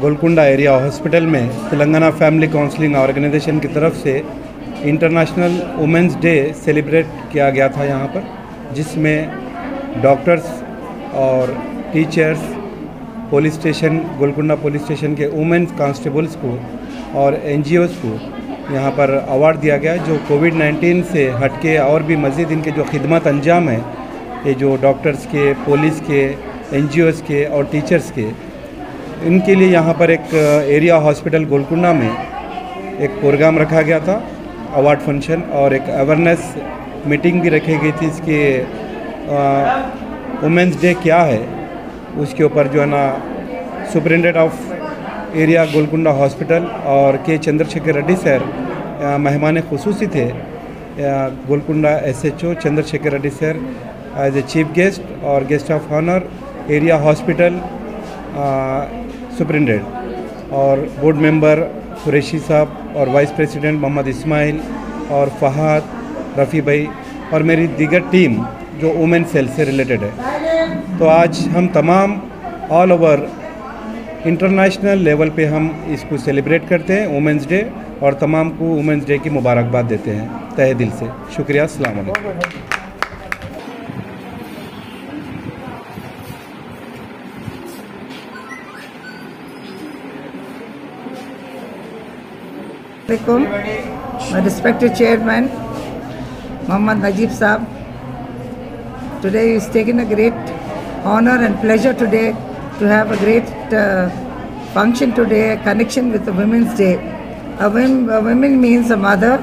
Golconda area hospital में Telangana family counselling organisation की तरफ़ से इंटरनेशनल वुमेंस डे सेलिब्रेट किया गया था यहाँ पर, जिसमें डॉक्टर्स और teachers, police station, Golconda police station के वुमेंस कांस्टेबल्स को और एन को यहाँ पर अवार्ड दिया गया, जो कोविड 19 से हटके और भी मज़ीद इनके जो खिदमत अंजाम है, ये जो डॉक्टर्स के, पुलिस के एन के और टीचर्स के इनके लिए यहाँ पर एक एरिया हॉस्पिटल गोलकुंडा में एक प्रोग्राम रखा गया था, अवार्ड फ़ंक्शन और एक अवेयरनेस मीटिंग भी रखी गई थी इसके वुमेंस डे क्या है, उसके ऊपर जो है ना, superintendent of area Golconda hospital और के चंद्रशेखर रेड्डी सर मेहमान खसूसी थे Golconda SHO Chandrashekar Reddy sir as a chief guest और guest of honour area hospital superintendent. और बोर्ड मेंबर कुरैशी साहब, और वाइस प्रेसिडेंट मोहम्मद इस्माइल, और फहाद रफ़ी भाई, और मेरी दीगर टीम जो वुमेन सेल से रिलेटेड है। तो आज हम तमाम ऑल ओवर इंटरनेशनल लेवल पे हम इसको सेलिब्रेट करते हैं वुमेंस डे और तमाम को वुमेंस डे की मुबारकबाद देते हैं। तहे दिल से। शुक्रिया। अस्सलाम Alaikum, my respected chairman, Muhammad Najib Saab. Today is taken a great honor and pleasure today to have a great uh, function today, a connection with the Women's Day. A, wom- a woman means a mother,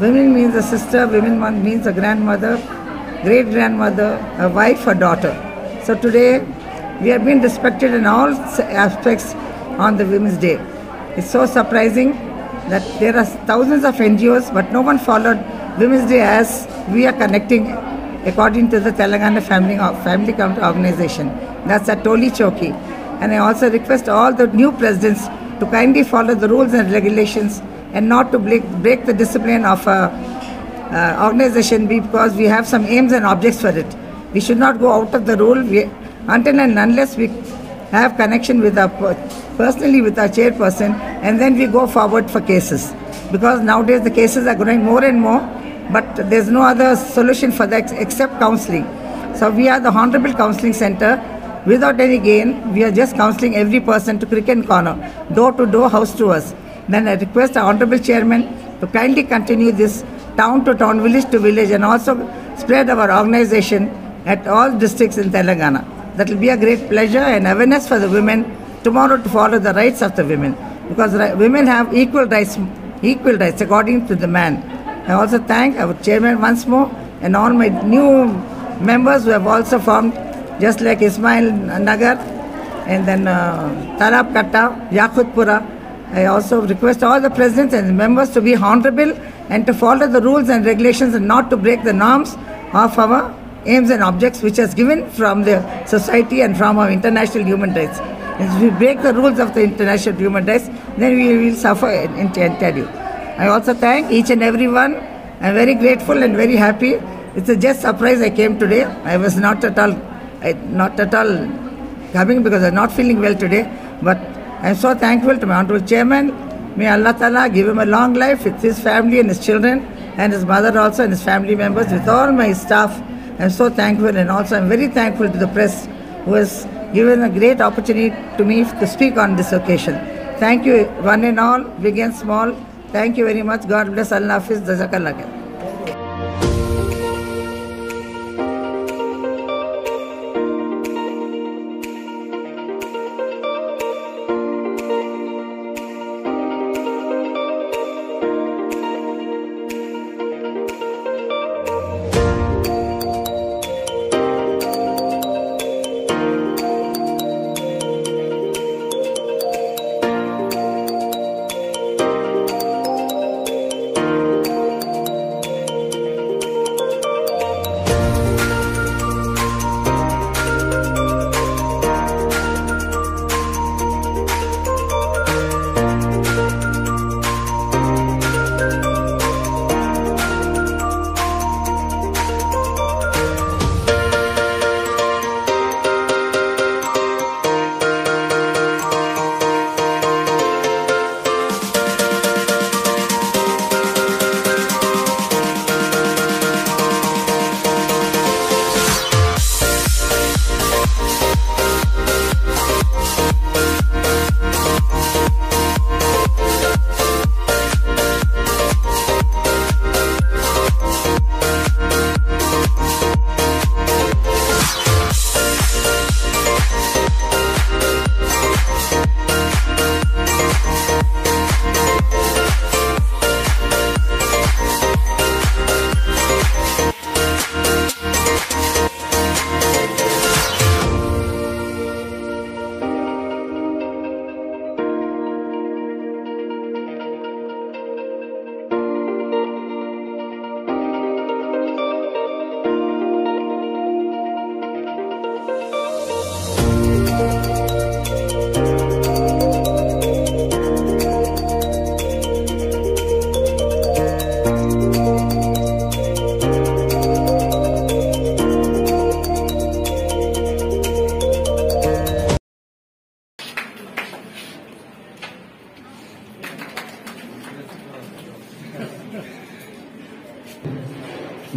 women means a sister, women means a grandmother, great grandmother, a wife, a daughter. So today we have been respected in all aspects on the Women's Day. It's so surprising that there are thousands of NGOs, but no one followed Women's Day as we are connecting according to the Telangana Family, Family County Organization. That's at Toli Choki. And I also request all the new presidents to kindly follow the rules and regulations and not to break, break the discipline of a uh, organization because we have some aims and objects for it. We should not go out of the rule we, until and unless we have connection with our personally with our chairperson and then we go forward for cases. Because nowadays the cases are growing more and more but there's no other solution for that except counseling. So we are the honorable counseling center. Without any gain we are just counseling every person to cricket corner door to door house to us then i request our honorable chairman to kindly continue this town to town village to village and also spread our organization at all districts in telangana that will be a great pleasure and awareness for the women tomorrow to follow the rights of the women. Because women have equal rights equal rights according to the man. I also thank our chairman once more and all my new members who have also formed just like ismail nagar and then uh, talab katta yakutpura. I also request all the presidents and members to be honorable and to follow the rules and regulations and not to break the norms of our aims and objects which is given from the society and from our international human rights. If we break the rules of the international human rights, then we will suffer in, you. I also thank each and every one. I'm very grateful and very happy. It's a just surprise I came today. I was not at all, I, not at all coming because I'm not feeling well today. But I'm so thankful to my honorable chairman. May Allah Ta'ala give him a long life with his family and his children and his mother also and his family members, with all my staff. I'm so thankful and also I'm very thankful to the press who has given a great opportunity to me to speak on this occasion. Thank you one and all, big and small. Thank you very much. God bless Allah Hafiz. Jazakallah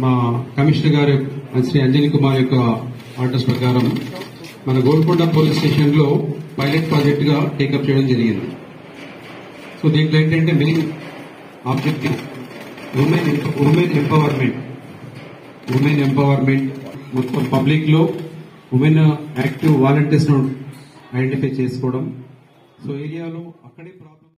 మా commissioner గారు శ్రీ అంజనీ కుమార్ యొక్క orders ప్రకారం మన Golconda police స్టేషన్లో pilot ప్రాజెక్ట్గా take up చేయడం జరిగింది. So దీంట్లో ఏంటంటే main objective women women empowerment. Women empowerment మొత్తం పబ్లిక్లో ఉమెన్ యాక్టివ్ వాలంటీర్స్ ఐడెంటిఫై చేసుకోవడం. సో ఏరియాలో అక్కడే ప్రాబ్లం